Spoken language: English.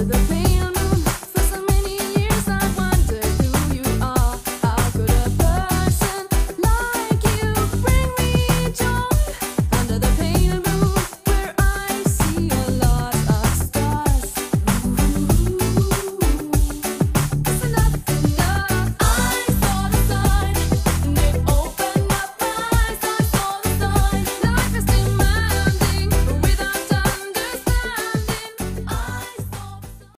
under the